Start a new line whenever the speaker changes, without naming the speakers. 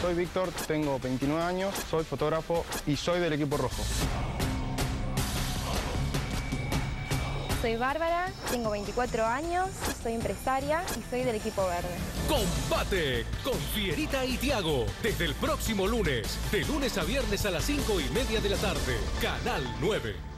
Soy Víctor, tengo 29 años, soy fotógrafo y soy del equipo rojo.
Soy Bárbara, tengo 24 años, soy empresaria y soy del equipo verde.
Combate con Fierita y Tiago desde el próximo lunes, de lunes a viernes a las 5 y media de la tarde, Canal 9.